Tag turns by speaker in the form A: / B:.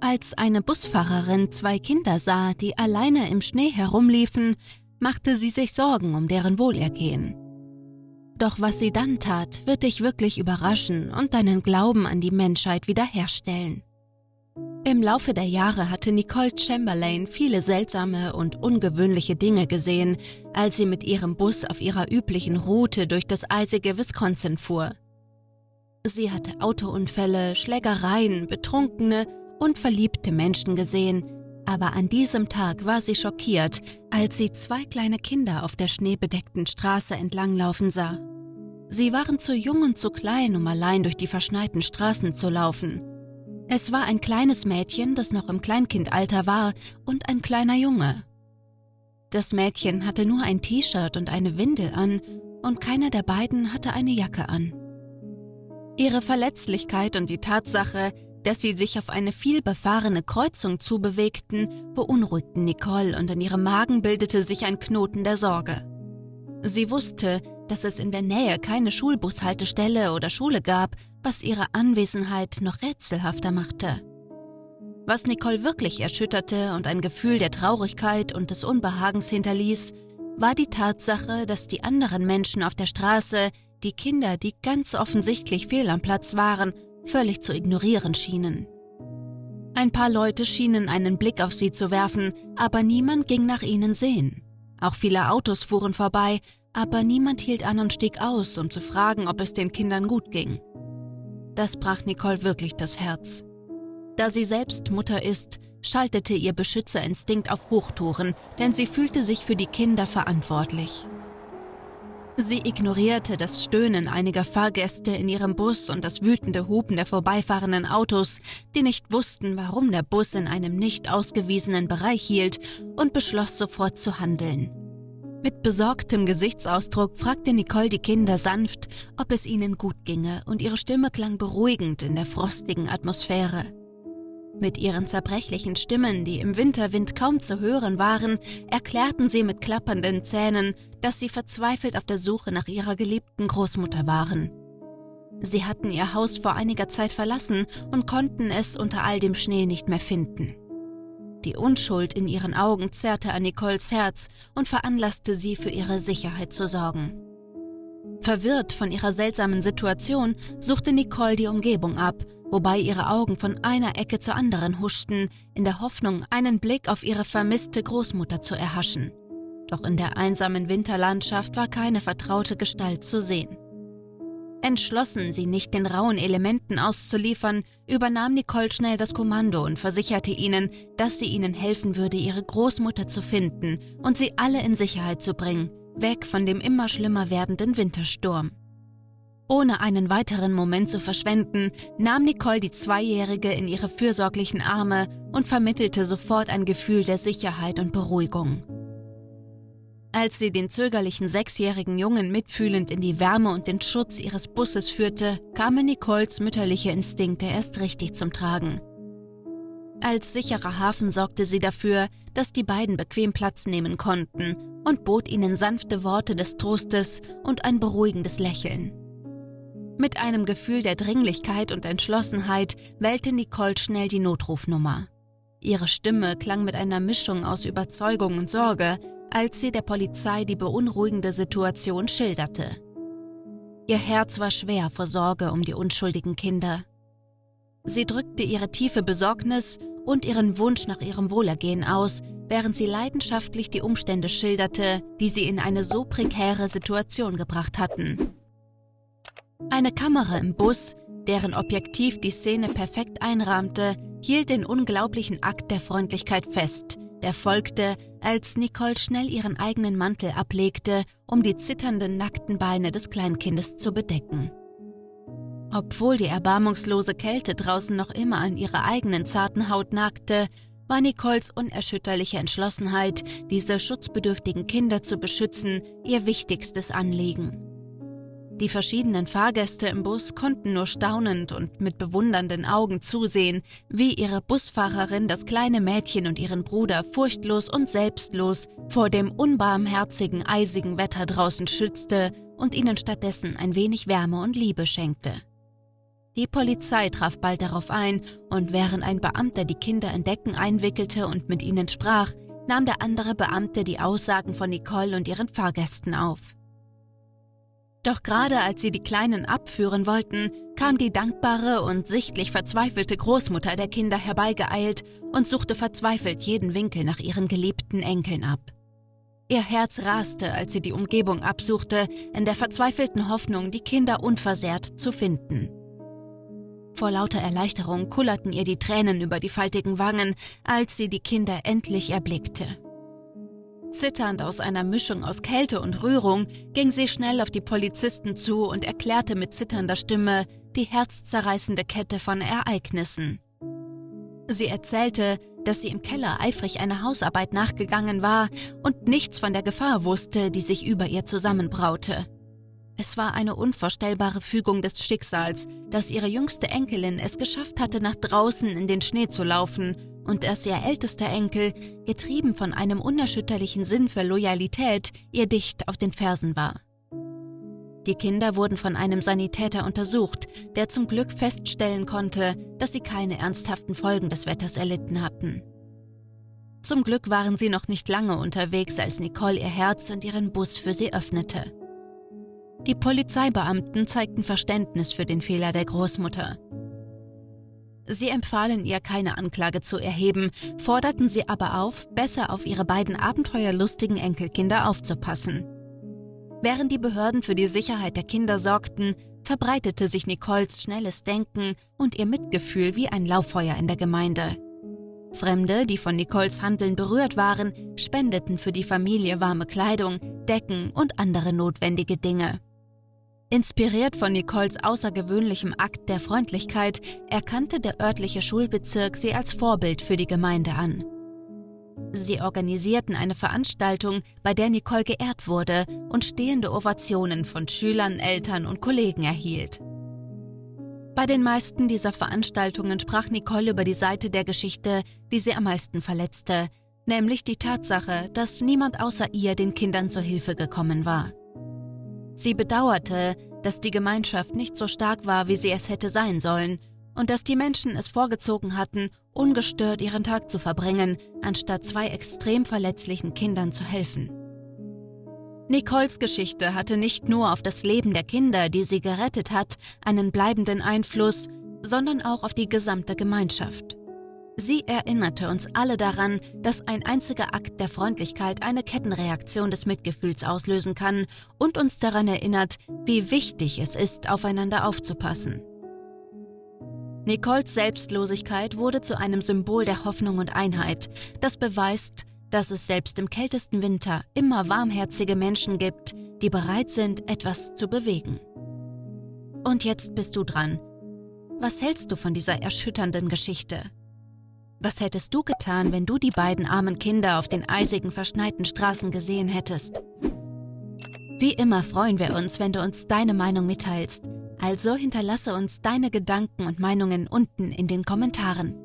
A: Als eine Busfahrerin zwei Kinder sah, die alleine im Schnee herumliefen, machte sie sich Sorgen um deren Wohlergehen. Doch was sie dann tat, wird dich wirklich überraschen und deinen Glauben an die Menschheit wiederherstellen. Im Laufe der Jahre hatte Nicole Chamberlain viele seltsame und ungewöhnliche Dinge gesehen, als sie mit ihrem Bus auf ihrer üblichen Route durch das eisige Wisconsin fuhr. Sie hatte Autounfälle, Schlägereien, betrunkene und verliebte Menschen gesehen, aber an diesem Tag war sie schockiert, als sie zwei kleine Kinder auf der schneebedeckten Straße entlanglaufen sah. Sie waren zu jung und zu klein, um allein durch die verschneiten Straßen zu laufen. Es war ein kleines Mädchen, das noch im Kleinkindalter war, und ein kleiner Junge. Das Mädchen hatte nur ein T-Shirt und eine Windel an, und keiner der beiden hatte eine Jacke an. Ihre Verletzlichkeit und die Tatsache, dass sie sich auf eine vielbefahrene Kreuzung zubewegten, beunruhigten Nicole und in ihrem Magen bildete sich ein Knoten der Sorge. Sie wusste, dass es in der Nähe keine Schulbushaltestelle oder Schule gab, was ihre Anwesenheit noch rätselhafter machte. Was Nicole wirklich erschütterte und ein Gefühl der Traurigkeit und des Unbehagens hinterließ, war die Tatsache, dass die anderen Menschen auf der Straße die Kinder, die ganz offensichtlich fehl am Platz waren, völlig zu ignorieren schienen. Ein paar Leute schienen einen Blick auf sie zu werfen, aber niemand ging nach ihnen sehen. Auch viele Autos fuhren vorbei, aber niemand hielt an und stieg aus, um zu fragen, ob es den Kindern gut ging. Das brach Nicole wirklich das Herz. Da sie selbst Mutter ist, schaltete ihr Beschützerinstinkt auf Hochtouren, denn sie fühlte sich für die Kinder verantwortlich. Sie ignorierte das Stöhnen einiger Fahrgäste in ihrem Bus und das wütende Hupen der vorbeifahrenden Autos, die nicht wussten, warum der Bus in einem nicht ausgewiesenen Bereich hielt, und beschloss sofort zu handeln. Mit besorgtem Gesichtsausdruck fragte Nicole die Kinder sanft, ob es ihnen gut ginge, und ihre Stimme klang beruhigend in der frostigen Atmosphäre. Mit ihren zerbrechlichen Stimmen, die im Winterwind kaum zu hören waren, erklärten sie mit klappernden Zähnen, dass sie verzweifelt auf der Suche nach ihrer geliebten Großmutter waren. Sie hatten ihr Haus vor einiger Zeit verlassen und konnten es unter all dem Schnee nicht mehr finden. Die Unschuld in ihren Augen zerrte an Nicoles Herz und veranlasste sie, für ihre Sicherheit zu sorgen. Verwirrt von ihrer seltsamen Situation suchte Nicole die Umgebung ab wobei ihre Augen von einer Ecke zur anderen huschten, in der Hoffnung, einen Blick auf ihre vermisste Großmutter zu erhaschen. Doch in der einsamen Winterlandschaft war keine vertraute Gestalt zu sehen. Entschlossen, sie nicht den rauen Elementen auszuliefern, übernahm Nicole schnell das Kommando und versicherte ihnen, dass sie ihnen helfen würde, ihre Großmutter zu finden und sie alle in Sicherheit zu bringen, weg von dem immer schlimmer werdenden Wintersturm. Ohne einen weiteren Moment zu verschwenden, nahm Nicole die Zweijährige in ihre fürsorglichen Arme und vermittelte sofort ein Gefühl der Sicherheit und Beruhigung. Als sie den zögerlichen sechsjährigen Jungen mitfühlend in die Wärme und den Schutz ihres Busses führte, kamen Nicoles mütterliche Instinkte erst richtig zum Tragen. Als sicherer Hafen sorgte sie dafür, dass die beiden bequem Platz nehmen konnten und bot ihnen sanfte Worte des Trostes und ein beruhigendes Lächeln. Mit einem Gefühl der Dringlichkeit und Entschlossenheit wählte Nicole schnell die Notrufnummer. Ihre Stimme klang mit einer Mischung aus Überzeugung und Sorge, als sie der Polizei die beunruhigende Situation schilderte. Ihr Herz war schwer vor Sorge um die unschuldigen Kinder. Sie drückte ihre tiefe Besorgnis und ihren Wunsch nach ihrem Wohlergehen aus, während sie leidenschaftlich die Umstände schilderte, die sie in eine so prekäre Situation gebracht hatten. Eine Kamera im Bus, deren Objektiv die Szene perfekt einrahmte, hielt den unglaublichen Akt der Freundlichkeit fest, der folgte, als Nicole schnell ihren eigenen Mantel ablegte, um die zitternden nackten Beine des Kleinkindes zu bedecken. Obwohl die erbarmungslose Kälte draußen noch immer an ihrer eigenen zarten Haut nagte, war Nicoles unerschütterliche Entschlossenheit, diese schutzbedürftigen Kinder zu beschützen, ihr wichtigstes Anliegen. Die verschiedenen Fahrgäste im Bus konnten nur staunend und mit bewundernden Augen zusehen, wie ihre Busfahrerin das kleine Mädchen und ihren Bruder furchtlos und selbstlos vor dem unbarmherzigen, eisigen Wetter draußen schützte und ihnen stattdessen ein wenig Wärme und Liebe schenkte. Die Polizei traf bald darauf ein, und während ein Beamter die Kinder in Decken einwickelte und mit ihnen sprach, nahm der andere Beamte die Aussagen von Nicole und ihren Fahrgästen auf. Doch gerade als sie die Kleinen abführen wollten, kam die dankbare und sichtlich verzweifelte Großmutter der Kinder herbeigeeilt und suchte verzweifelt jeden Winkel nach ihren geliebten Enkeln ab. Ihr Herz raste, als sie die Umgebung absuchte, in der verzweifelten Hoffnung, die Kinder unversehrt zu finden. Vor lauter Erleichterung kullerten ihr die Tränen über die faltigen Wangen, als sie die Kinder endlich erblickte. Zitternd aus einer Mischung aus Kälte und Rührung ging sie schnell auf die Polizisten zu und erklärte mit zitternder Stimme die herzzerreißende Kette von Ereignissen. Sie erzählte, dass sie im Keller eifrig einer Hausarbeit nachgegangen war und nichts von der Gefahr wusste, die sich über ihr zusammenbraute. Es war eine unvorstellbare Fügung des Schicksals, dass ihre jüngste Enkelin es geschafft hatte, nach draußen in den Schnee zu laufen und dass ihr ältester Enkel, getrieben von einem unerschütterlichen Sinn für Loyalität, ihr dicht auf den Fersen war. Die Kinder wurden von einem Sanitäter untersucht, der zum Glück feststellen konnte, dass sie keine ernsthaften Folgen des Wetters erlitten hatten. Zum Glück waren sie noch nicht lange unterwegs, als Nicole ihr Herz und ihren Bus für sie öffnete. Die Polizeibeamten zeigten Verständnis für den Fehler der Großmutter. Sie empfahlen ihr, keine Anklage zu erheben, forderten sie aber auf, besser auf ihre beiden abenteuerlustigen Enkelkinder aufzupassen. Während die Behörden für die Sicherheit der Kinder sorgten, verbreitete sich Nicoles schnelles Denken und ihr Mitgefühl wie ein Lauffeuer in der Gemeinde. Fremde, die von Nicoles Handeln berührt waren, spendeten für die Familie warme Kleidung, Decken und andere notwendige Dinge. Inspiriert von Nicoles außergewöhnlichem Akt der Freundlichkeit erkannte der örtliche Schulbezirk sie als Vorbild für die Gemeinde an. Sie organisierten eine Veranstaltung, bei der Nicole geehrt wurde und stehende Ovationen von Schülern, Eltern und Kollegen erhielt. Bei den meisten dieser Veranstaltungen sprach Nicole über die Seite der Geschichte, die sie am meisten verletzte, nämlich die Tatsache, dass niemand außer ihr den Kindern zur Hilfe gekommen war. Sie bedauerte, dass die Gemeinschaft nicht so stark war, wie sie es hätte sein sollen, und dass die Menschen es vorgezogen hatten, ungestört ihren Tag zu verbringen, anstatt zwei extrem verletzlichen Kindern zu helfen. Nicoles Geschichte hatte nicht nur auf das Leben der Kinder, die sie gerettet hat, einen bleibenden Einfluss, sondern auch auf die gesamte Gemeinschaft. Sie erinnerte uns alle daran, dass ein einziger Akt der Freundlichkeit eine Kettenreaktion des Mitgefühls auslösen kann und uns daran erinnert, wie wichtig es ist, aufeinander aufzupassen. Nicoles Selbstlosigkeit wurde zu einem Symbol der Hoffnung und Einheit, das beweist, dass es selbst im kältesten Winter immer warmherzige Menschen gibt, die bereit sind, etwas zu bewegen. Und jetzt bist du dran. Was hältst du von dieser erschütternden Geschichte? Was hättest du getan, wenn du die beiden armen Kinder auf den eisigen, verschneiten Straßen gesehen hättest? Wie immer freuen wir uns, wenn du uns deine Meinung mitteilst. Also hinterlasse uns deine Gedanken und Meinungen unten in den Kommentaren.